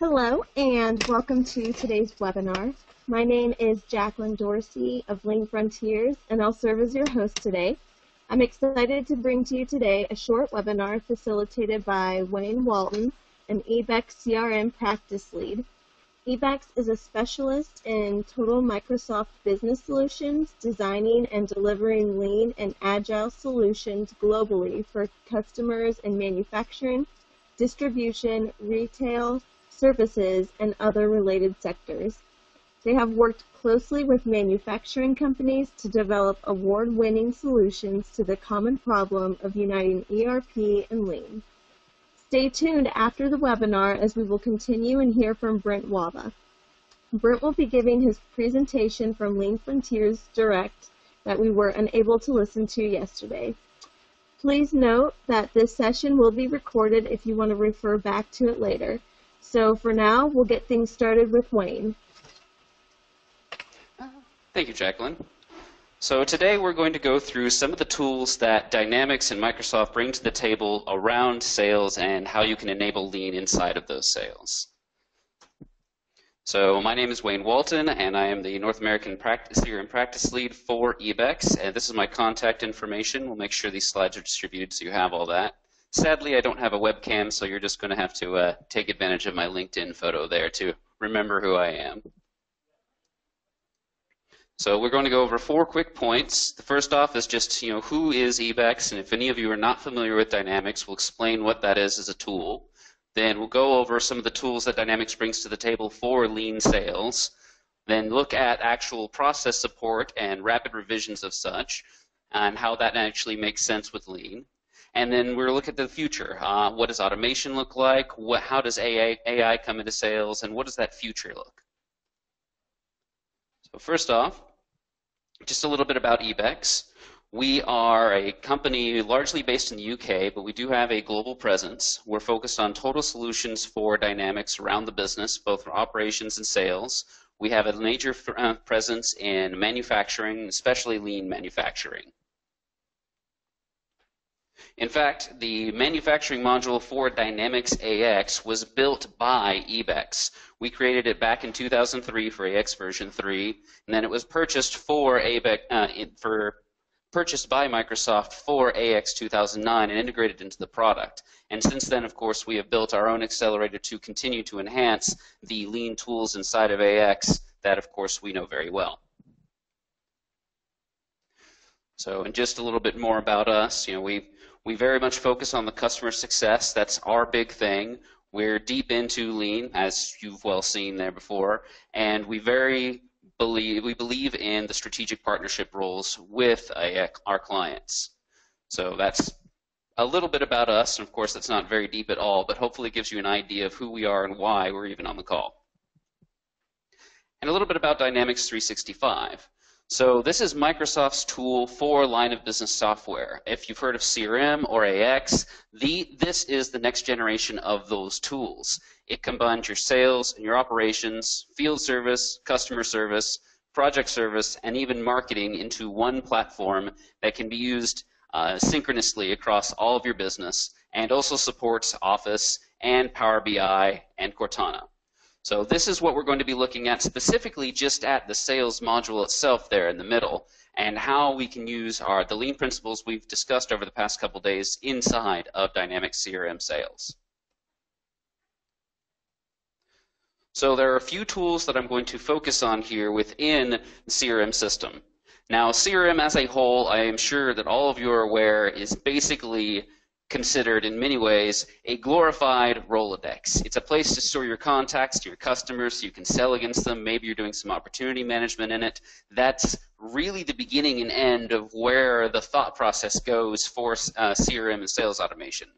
Hello and welcome to today's webinar. My name is Jacqueline Dorsey of Lean Frontiers and I'll serve as your host today. I'm excited to bring to you today a short webinar facilitated by Wayne Walton, an eBECS CRM practice lead. eBECS is a specialist in total Microsoft business solutions, designing and delivering lean and agile solutions globally for customers in manufacturing, distribution, retail, services, and other related sectors. They have worked closely with manufacturing companies to develop award-winning solutions to the common problem of uniting ERP and Lean. Stay tuned after the webinar as we will continue and hear from Brent Waba. Brent will be giving his presentation from Lean Frontiers Direct that we were unable to listen to yesterday. Please note that this session will be recorded if you want to refer back to it later. So for now, we'll get things started with Wayne. Thank you, Jacqueline. So today we're going to go through some of the tools that Dynamics and Microsoft bring to the table around sales and how you can enable lean inside of those sales. So my name is Wayne Walton, and I am the North American practice CRM practice lead for eBECS, and this is my contact information. We'll make sure these slides are distributed so you have all that. Sadly, I don't have a webcam, so you're just going to have to uh, take advantage of my LinkedIn photo there to remember who I am. So we're going to go over four quick points. The first off is just, you know, who is eBECS, and if any of you are not familiar with Dynamics, we'll explain what that is as a tool. Then we'll go over some of the tools that Dynamics brings to the table for lean sales. Then look at actual process support and rapid revisions of such, and how that actually makes sense with lean. And then we're look at the future. Uh, what does automation look like? What, how does AI, AI come into sales? And what does that future look? So first off, just a little bit about eBECS. We are a company largely based in the UK, but we do have a global presence. We're focused on total solutions for dynamics around the business, both for operations and sales. We have a major uh, presence in manufacturing, especially lean manufacturing. In fact, the manufacturing module for Dynamics AX was built by eBECS. We created it back in 2003 for AX version 3, and then it was purchased for ABEX, uh, for purchased by Microsoft for AX 2009 and integrated into the product. And since then, of course, we have built our own accelerator to continue to enhance the lean tools inside of AX that, of course, we know very well. So, and just a little bit more about us, you know, we we very much focus on the customer success. That's our big thing. We're deep into lean, as you've well seen there before, and we very believe we believe in the strategic partnership roles with uh, our clients. So that's a little bit about us, of course that's not very deep at all, but hopefully gives you an idea of who we are and why we're even on the call. And a little bit about Dynamics 365. So this is Microsoft's tool for line of business software. If you've heard of CRM or AX, the, this is the next generation of those tools. It combines your sales and your operations, field service, customer service, project service, and even marketing into one platform that can be used uh, synchronously across all of your business and also supports Office and Power BI and Cortana. So this is what we're going to be looking at specifically just at the sales module itself there in the middle and how we can use our the lean principles we've discussed over the past couple days inside of Dynamics CRM sales. So there are a few tools that I'm going to focus on here within the CRM system. Now CRM as a whole, I am sure that all of you are aware, is basically considered in many ways a glorified Rolodex. It's a place to store your contacts to your customers so you can sell against them. Maybe you're doing some opportunity management in it. That's really the beginning and end of where the thought process goes for uh, CRM and sales automation.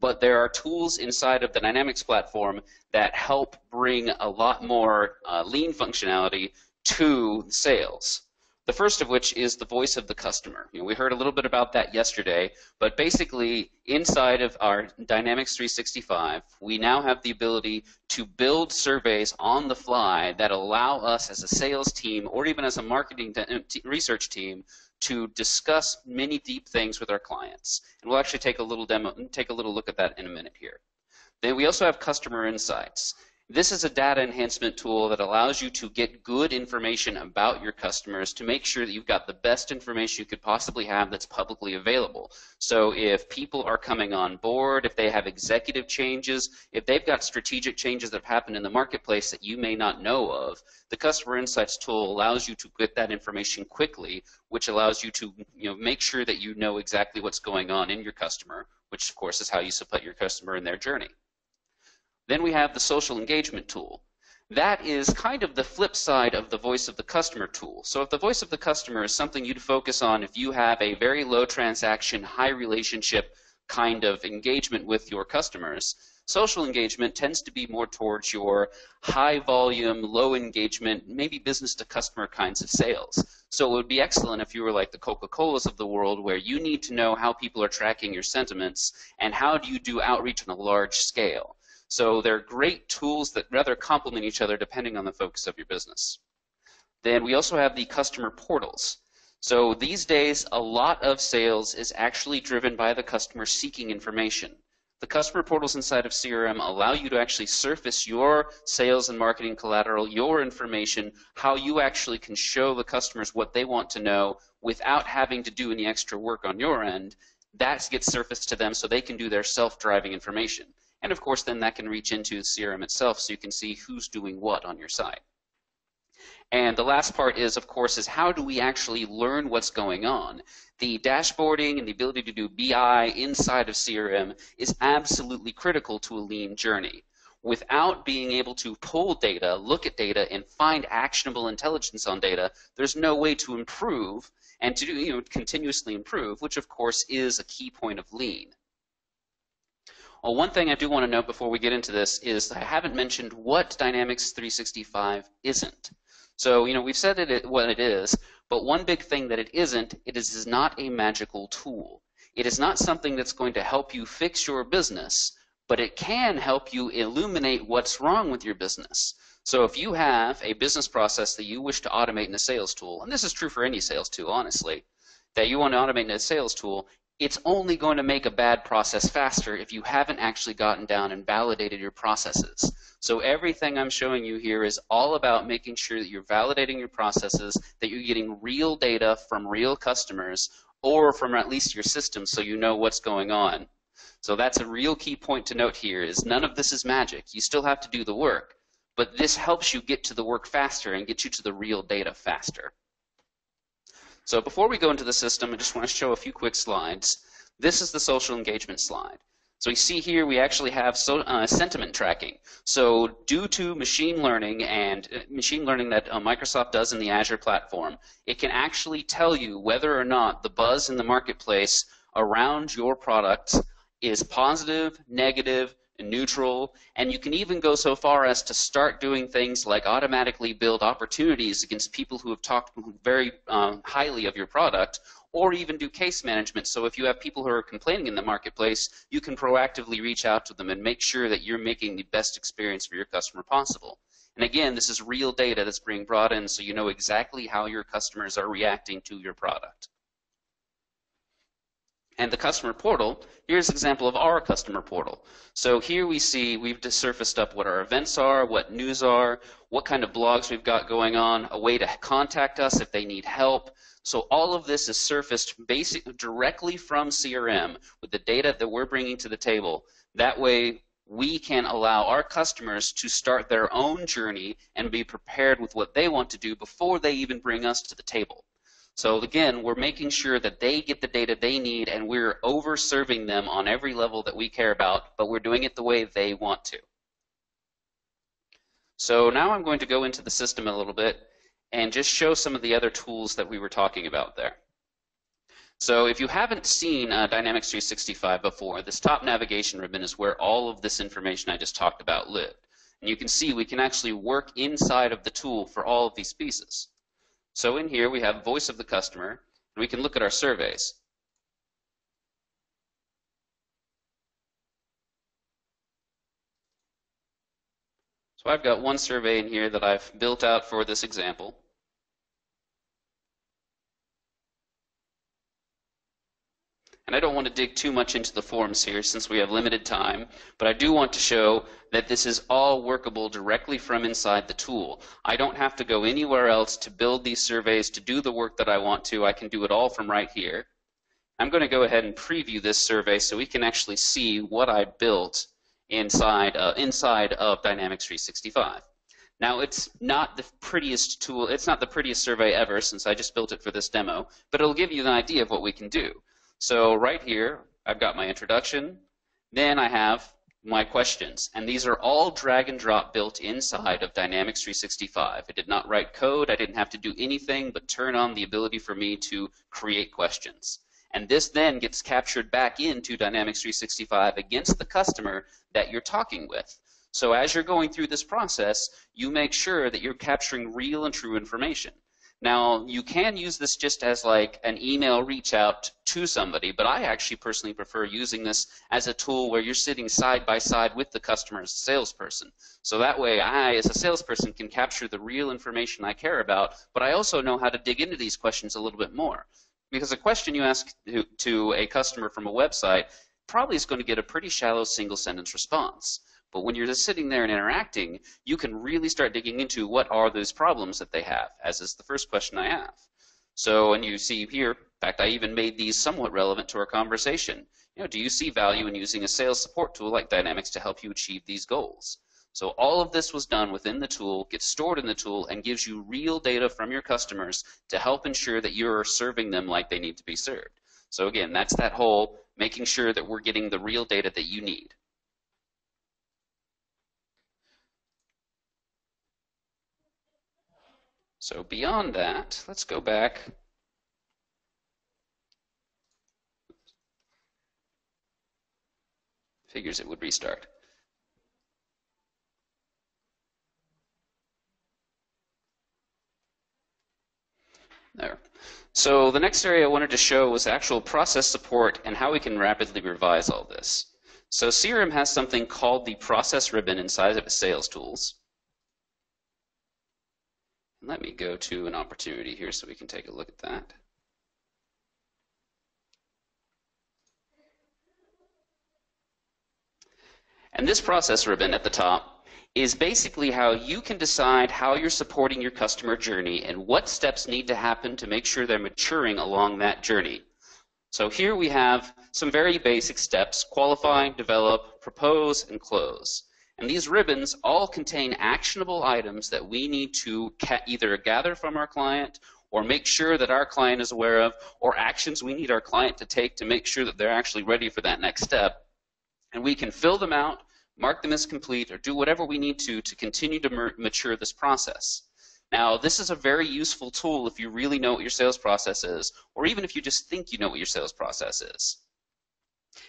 But there are tools inside of the Dynamics platform that help bring a lot more uh, lean functionality to sales. The first of which is the voice of the customer. You know, we heard a little bit about that yesterday, but basically inside of our Dynamics 365, we now have the ability to build surveys on the fly that allow us as a sales team or even as a marketing uh, research team to discuss many deep things with our clients. And we'll actually take a little demo, take a little look at that in a minute here. Then we also have customer insights. This is a data enhancement tool that allows you to get good information about your customers to make sure that you've got the best information you could possibly have that's publicly available. So if people are coming on board, if they have executive changes, if they've got strategic changes that have happened in the marketplace that you may not know of, the Customer Insights tool allows you to get that information quickly, which allows you to you know, make sure that you know exactly what's going on in your customer, which of course is how you support your customer in their journey. Then we have the social engagement tool. That is kind of the flip side of the voice of the customer tool. So if the voice of the customer is something you'd focus on if you have a very low transaction, high relationship kind of engagement with your customers, social engagement tends to be more towards your high volume, low engagement, maybe business to customer kinds of sales. So it would be excellent if you were like the Coca-Colas of the world where you need to know how people are tracking your sentiments and how do you do outreach on a large scale. So they're great tools that rather complement each other depending on the focus of your business. Then we also have the customer portals. So these days, a lot of sales is actually driven by the customer seeking information. The customer portals inside of CRM allow you to actually surface your sales and marketing collateral, your information, how you actually can show the customers what they want to know without having to do any extra work on your end. That gets surfaced to them so they can do their self-driving information. And of course, then that can reach into CRM itself so you can see who's doing what on your site. And the last part is, of course, is how do we actually learn what's going on? The dashboarding and the ability to do BI inside of CRM is absolutely critical to a lean journey. Without being able to pull data, look at data, and find actionable intelligence on data, there's no way to improve and to you know, continuously improve, which of course is a key point of lean. Well, one thing I do want to note before we get into this is I haven't mentioned what Dynamics 365 isn't. So, you know, we've said it, what it is, but one big thing that it isn't, it is not a magical tool. It is not something that's going to help you fix your business, but it can help you illuminate what's wrong with your business. So if you have a business process that you wish to automate in a sales tool, and this is true for any sales tool, honestly, that you want to automate in a sales tool, it's only going to make a bad process faster if you haven't actually gotten down and validated your processes. So everything I'm showing you here is all about making sure that you're validating your processes, that you're getting real data from real customers or from at least your system so you know what's going on. So that's a real key point to note here is none of this is magic. You still have to do the work, but this helps you get to the work faster and get you to the real data faster. So before we go into the system, I just want to show a few quick slides. This is the social engagement slide. So you see here we actually have so, uh, sentiment tracking. So due to machine learning and uh, machine learning that uh, Microsoft does in the Azure platform, it can actually tell you whether or not the buzz in the marketplace around your product is positive, negative, neutral, and you can even go so far as to start doing things like automatically build opportunities against people who have talked very um, highly of your product, or even do case management. So if you have people who are complaining in the marketplace, you can proactively reach out to them and make sure that you're making the best experience for your customer possible. And again, this is real data that's being brought in so you know exactly how your customers are reacting to your product and the customer portal, here's an example of our customer portal. So here we see we've just surfaced up what our events are, what news are, what kind of blogs we've got going on, a way to contact us if they need help. So all of this is surfaced basic, directly from CRM with the data that we're bringing to the table. That way we can allow our customers to start their own journey and be prepared with what they want to do before they even bring us to the table. So again, we're making sure that they get the data they need and we're over serving them on every level that we care about, but we're doing it the way they want to. So now I'm going to go into the system a little bit and just show some of the other tools that we were talking about there. So if you haven't seen uh, Dynamics 365 before, this top navigation ribbon is where all of this information I just talked about lived. And you can see we can actually work inside of the tool for all of these pieces. So in here we have voice of the customer, and we can look at our surveys. So I've got one survey in here that I've built out for this example. And I don't want to dig too much into the forms here since we have limited time, but I do want to show that this is all workable directly from inside the tool. I don't have to go anywhere else to build these surveys to do the work that I want to. I can do it all from right here. I'm going to go ahead and preview this survey so we can actually see what I built inside, uh, inside of Dynamics 365. Now, it's not the prettiest tool, it's not the prettiest survey ever since I just built it for this demo, but it'll give you an idea of what we can do. So right here, I've got my introduction, then I have my questions, and these are all drag and drop built inside of Dynamics 365. I did not write code, I didn't have to do anything but turn on the ability for me to create questions. And this then gets captured back into Dynamics 365 against the customer that you're talking with. So as you're going through this process, you make sure that you're capturing real and true information. Now, you can use this just as like an email reach out to somebody, but I actually personally prefer using this as a tool where you're sitting side by side with the customer as a salesperson. So that way I, as a salesperson, can capture the real information I care about, but I also know how to dig into these questions a little bit more. Because a question you ask to, to a customer from a website probably is going to get a pretty shallow single sentence response. But when you're just sitting there and interacting, you can really start digging into what are those problems that they have, as is the first question I have. So, and you see here, in fact, I even made these somewhat relevant to our conversation. You know, do you see value in using a sales support tool like Dynamics to help you achieve these goals? So all of this was done within the tool, gets stored in the tool, and gives you real data from your customers to help ensure that you're serving them like they need to be served. So again, that's that whole making sure that we're getting the real data that you need. So beyond that, let's go back. Figures it would restart. There. So the next area I wanted to show was actual process support and how we can rapidly revise all this. So CRM has something called the process ribbon inside of its sales tools. Let me go to an opportunity here so we can take a look at that. And this process ribbon at the top is basically how you can decide how you're supporting your customer journey and what steps need to happen to make sure they're maturing along that journey. So here we have some very basic steps, qualify, develop, propose, and close. And these ribbons all contain actionable items that we need to either gather from our client or make sure that our client is aware of, or actions we need our client to take to make sure that they're actually ready for that next step. And we can fill them out, mark them as complete, or do whatever we need to to continue to mature this process. Now, this is a very useful tool if you really know what your sales process is, or even if you just think you know what your sales process is.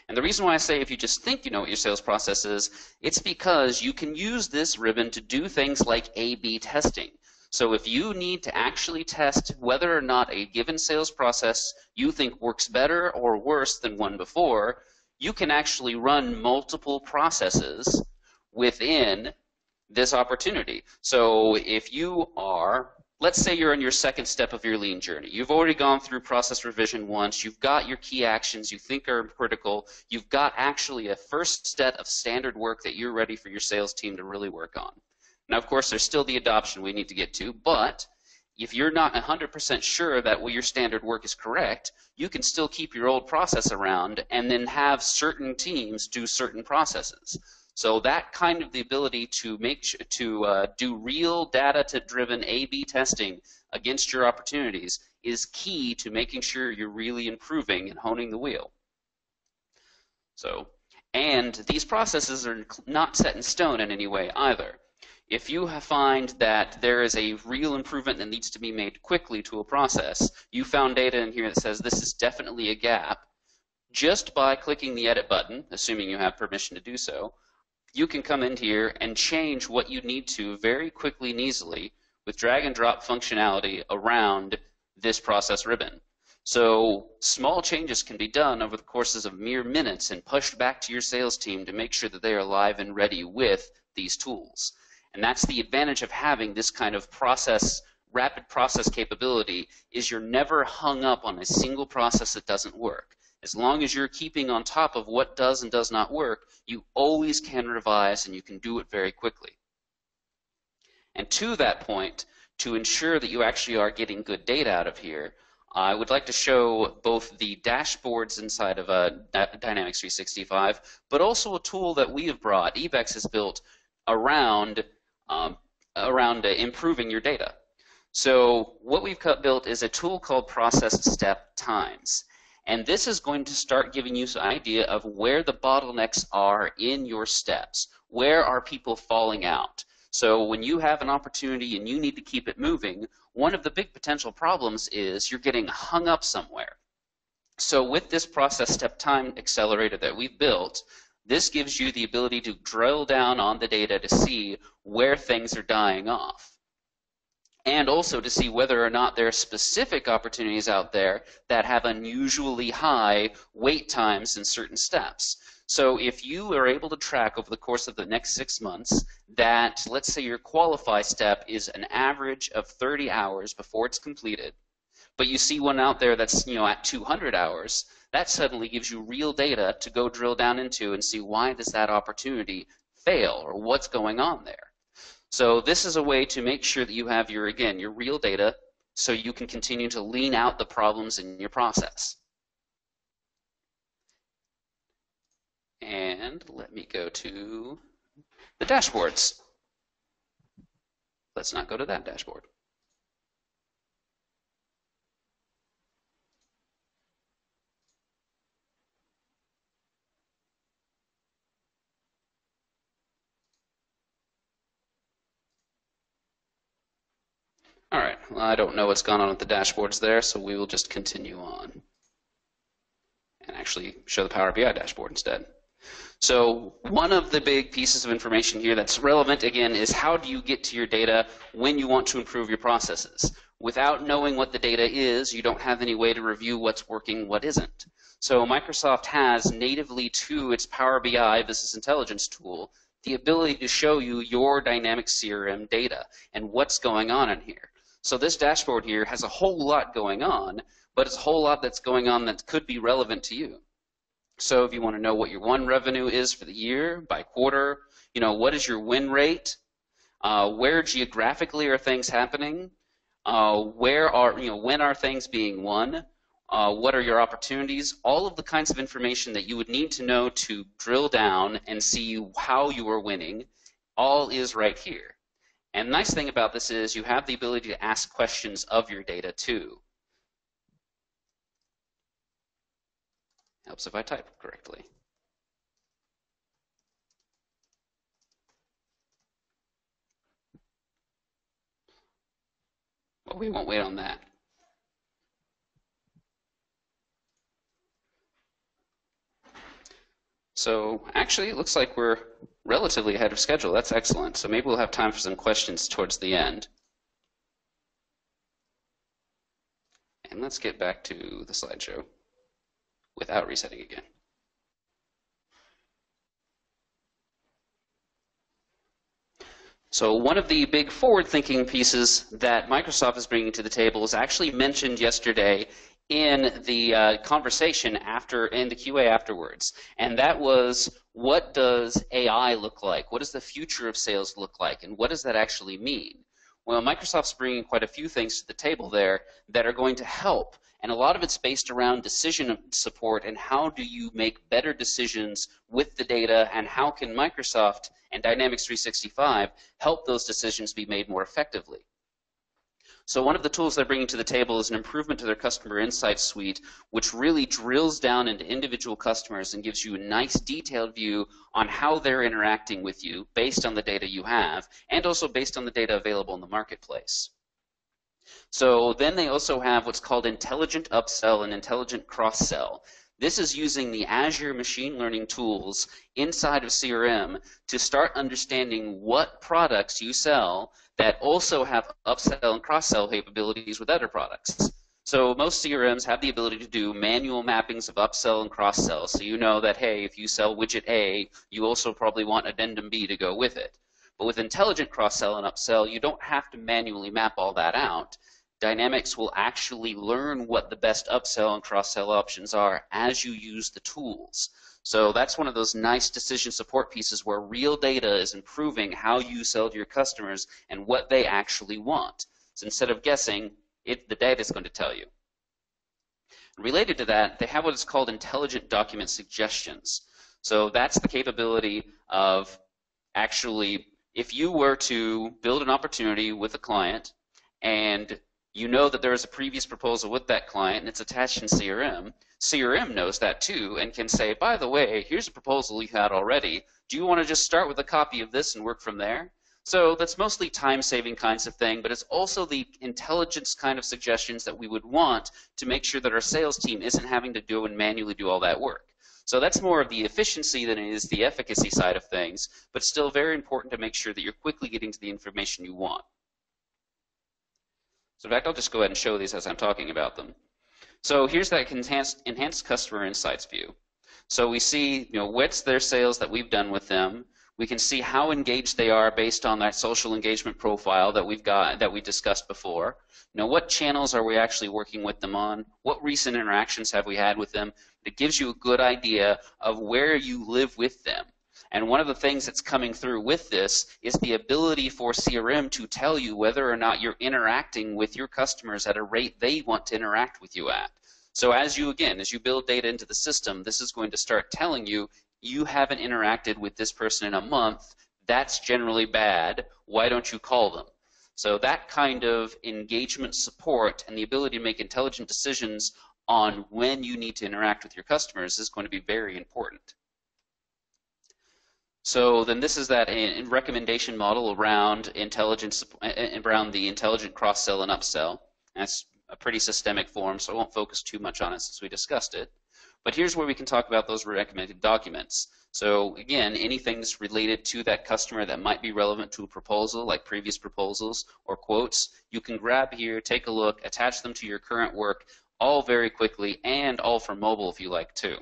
And the reason why I say if you just think you know what your sales process is, it's because you can use this ribbon to do things like A-B testing. So if you need to actually test whether or not a given sales process you think works better or worse than one before, you can actually run multiple processes within this opportunity. So if you are let's say you're in your second step of your lean journey. You've already gone through process revision once. You've got your key actions you think are critical. You've got actually a first set of standard work that you're ready for your sales team to really work on. Now, of course, there's still the adoption we need to get to, but if you're not 100% sure that well, your standard work is correct, you can still keep your old process around and then have certain teams do certain processes. So that kind of the ability to make to uh, do real data-driven A/B testing against your opportunities is key to making sure you're really improving and honing the wheel. So, and these processes are not set in stone in any way either. If you find that there is a real improvement that needs to be made quickly to a process, you found data in here that says this is definitely a gap, just by clicking the edit button, assuming you have permission to do so, you can come in here and change what you need to very quickly and easily with drag and drop functionality around this process ribbon. So small changes can be done over the courses of mere minutes and pushed back to your sales team to make sure that they are live and ready with these tools. And that's the advantage of having this kind of process, rapid process capability is you're never hung up on a single process that doesn't work. As long as you're keeping on top of what does and does not work, you always can revise and you can do it very quickly. And to that point, to ensure that you actually are getting good data out of here, I would like to show both the dashboards inside of a Dynamics 365, but also a tool that we have brought, eBECS has built around um, around uh, improving your data. So what we've built is a tool called Process Step Times. And this is going to start giving you an idea of where the bottlenecks are in your steps. Where are people falling out? So when you have an opportunity and you need to keep it moving, one of the big potential problems is you're getting hung up somewhere. So with this process step time accelerator that we've built, this gives you the ability to drill down on the data to see where things are dying off. And also to see whether or not there are specific opportunities out there that have unusually high wait times in certain steps. So if you are able to track over the course of the next six months that, let's say your qualify step is an average of 30 hours before it's completed, but you see one out there that's you know at 200 hours, that suddenly gives you real data to go drill down into and see why does that opportunity fail or what's going on there. So this is a way to make sure that you have your, again, your real data so you can continue to lean out the problems in your process. And let me go to the dashboards. Let's not go to that dashboard. All right, well, I don't know what's gone on with the dashboards there, so we will just continue on and actually show the Power BI dashboard instead. So one of the big pieces of information here that's relevant, again, is how do you get to your data when you want to improve your processes? Without knowing what the data is, you don't have any way to review what's working, what isn't. So Microsoft has natively to its Power BI business intelligence tool the ability to show you your dynamic CRM data and what's going on in here. So this dashboard here has a whole lot going on, but it's a whole lot that's going on that could be relevant to you. So if you want to know what your one revenue is for the year, by quarter, you know, what is your win rate? Uh, where geographically are things happening? Uh, where are, you know, when are things being won? Uh, what are your opportunities? All of the kinds of information that you would need to know to drill down and see how you are winning, all is right here. And nice thing about this is you have the ability to ask questions of your data too. Helps if I type correctly. Well, we won't wait on that. So actually, it looks like we're relatively ahead of schedule. That's excellent. So maybe we'll have time for some questions towards the end. And let's get back to the slideshow without resetting again. So one of the big forward-thinking pieces that Microsoft is bringing to the table is actually mentioned yesterday in the uh, conversation after in the QA afterwards, and that was what does AI look like? What does the future of sales look like, and what does that actually mean? Well, Microsoft's bringing quite a few things to the table there that are going to help and a lot of it's based around decision support and how do you make better decisions with the data and how can Microsoft and Dynamics 365 help those decisions be made more effectively. So one of the tools they're bringing to the table is an improvement to their customer insight suite, which really drills down into individual customers and gives you a nice detailed view on how they're interacting with you based on the data you have and also based on the data available in the marketplace. So then they also have what's called intelligent upsell and intelligent cross-sell. This is using the Azure machine learning tools inside of CRM to start understanding what products you sell that also have upsell and cross-sell capabilities with other products. So most CRMs have the ability to do manual mappings of upsell and cross-sell. So you know that, hey, if you sell widget A, you also probably want addendum B to go with it. But with intelligent cross-sell and upsell, you don't have to manually map all that out. Dynamics will actually learn what the best upsell and cross-sell options are as you use the tools. So that's one of those nice decision support pieces where real data is improving how you sell to your customers and what they actually want. So instead of guessing, it, the data is going to tell you. Related to that, they have what is called intelligent document suggestions. So that's the capability of actually, if you were to build an opportunity with a client and you know that there is a previous proposal with that client and it's attached in CRM, CRM knows that too and can say, by the way, here's a proposal you had already. Do you want to just start with a copy of this and work from there? So that's mostly time-saving kinds of thing, but it's also the intelligence kind of suggestions that we would want to make sure that our sales team isn't having to do and manually do all that work. So that's more of the efficiency than it is the efficacy side of things, but still very important to make sure that you're quickly getting to the information you want. So in fact, I'll just go ahead and show these as I'm talking about them. So here's that enhanced, enhanced customer insights view. So we see, you know, what's their sales that we've done with them, we can see how engaged they are based on that social engagement profile that we've got that we discussed before. You know, what channels are we actually working with them on? What recent interactions have we had with them? It gives you a good idea of where you live with them. And one of the things that's coming through with this is the ability for CRM to tell you whether or not you're interacting with your customers at a rate they want to interact with you at. So as you, again, as you build data into the system, this is going to start telling you you haven't interacted with this person in a month, that's generally bad. Why don't you call them? So that kind of engagement support and the ability to make intelligent decisions on when you need to interact with your customers is going to be very important. So then this is that uh, recommendation model around intelligence uh, uh, around the intelligent cross-sell and upsell. That's a pretty systemic form, so I won't focus too much on it since we discussed it. But here's where we can talk about those recommended documents. So again, anything that's related to that customer that might be relevant to a proposal, like previous proposals or quotes, you can grab here, take a look, attach them to your current work, all very quickly, and all for mobile if you like too.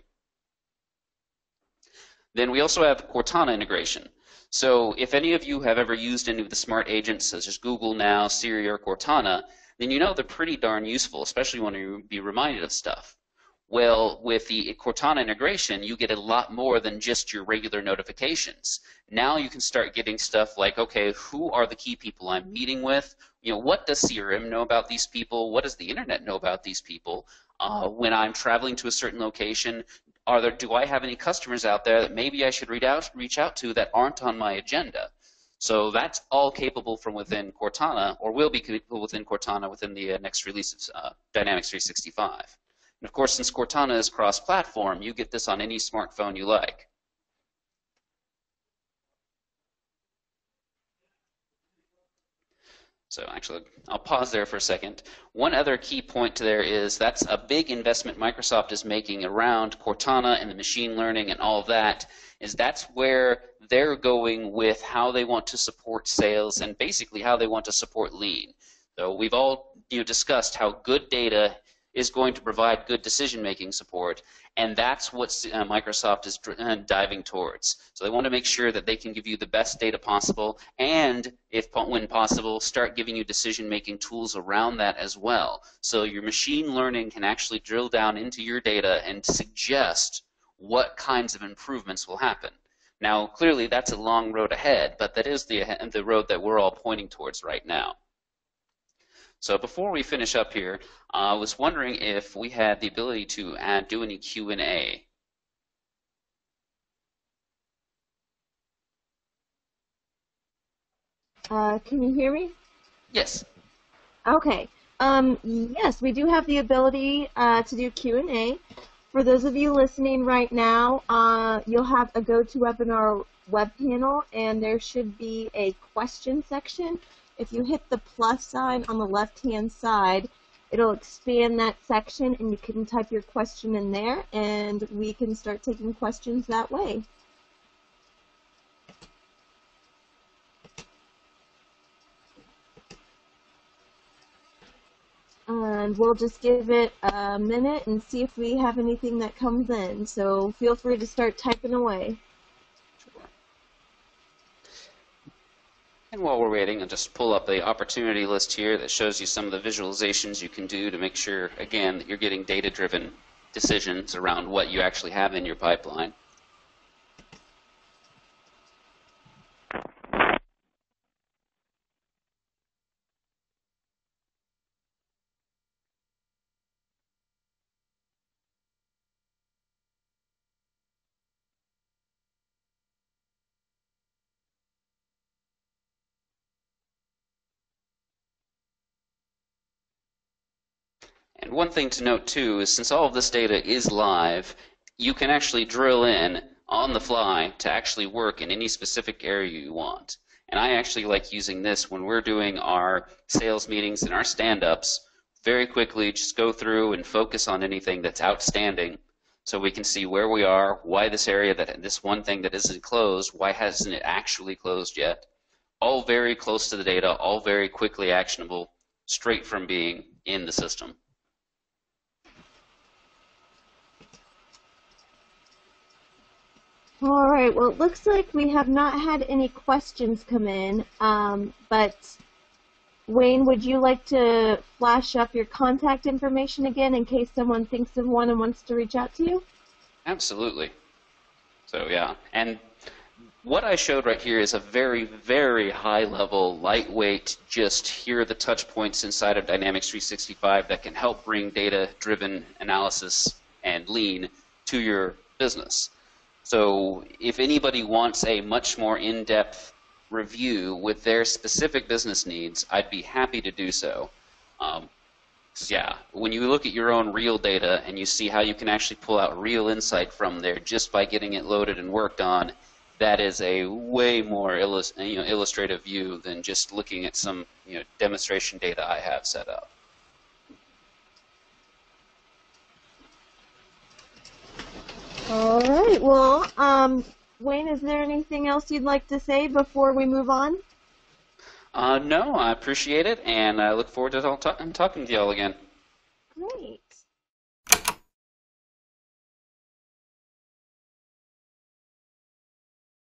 Then we also have Cortana integration. So if any of you have ever used any of the smart agents such as Google Now, Siri, or Cortana, then you know they're pretty darn useful, especially when you be reminded of stuff. Well, with the Cortana integration, you get a lot more than just your regular notifications. Now you can start getting stuff like, okay, who are the key people I'm meeting with? You know, what does CRM know about these people? What does the internet know about these people? Uh, when I'm traveling to a certain location, are there, do I have any customers out there that maybe I should reach out, reach out to that aren't on my agenda? So that's all capable from within Cortana, or will be capable within Cortana within the uh, next release of uh, Dynamics 365. And of course, since Cortana is cross-platform, you get this on any smartphone you like. So actually, I'll pause there for a second. One other key point there is that's a big investment Microsoft is making around Cortana and the machine learning and all of that, is that's where they're going with how they want to support sales and basically how they want to support lean. So we've all you know, discussed how good data is going to provide good decision-making support, and that's what uh, Microsoft is uh, diving towards. So they want to make sure that they can give you the best data possible, and if when possible, start giving you decision-making tools around that as well. So your machine learning can actually drill down into your data and suggest what kinds of improvements will happen. Now, clearly, that's a long road ahead, but that is the the road that we're all pointing towards right now. So before we finish up here, I was wondering if we had the ability to add, do any Q&A. Uh, can you hear me? Yes. Okay. Um, yes, we do have the ability uh, to do Q&A. For those of you listening right now, uh, you'll have a GoToWebinar web panel, and there should be a question section if you hit the plus sign on the left-hand side, it'll expand that section and you can type your question in there and we can start taking questions that way. And we'll just give it a minute and see if we have anything that comes in. So feel free to start typing away. And while we're waiting, I'll just pull up the opportunity list here that shows you some of the visualizations you can do to make sure, again, that you're getting data-driven decisions around what you actually have in your pipeline. And one thing to note too is since all of this data is live, you can actually drill in on the fly to actually work in any specific area you want. And I actually like using this when we're doing our sales meetings and our stand-ups. Very quickly, just go through and focus on anything that's outstanding so we can see where we are, why this area, that this one thing that isn't closed, why hasn't it actually closed yet. All very close to the data, all very quickly actionable, straight from being in the system. All right, well, it looks like we have not had any questions come in, um, but Wayne, would you like to flash up your contact information again in case someone thinks of one and wants to reach out to you? Absolutely. So, yeah, and what I showed right here is a very, very high level, lightweight, just here are the touch points inside of Dynamics 365 that can help bring data driven analysis and lean to your business. So if anybody wants a much more in-depth review with their specific business needs, I'd be happy to do so. Um, yeah, when you look at your own real data and you see how you can actually pull out real insight from there just by getting it loaded and worked on, that is a way more illus you know, illustrative view than just looking at some you know, demonstration data I have set up. All right. Well, um, Wayne, is there anything else you'd like to say before we move on? Uh, no, I appreciate it, and I look forward to talk talking to y'all again. Great.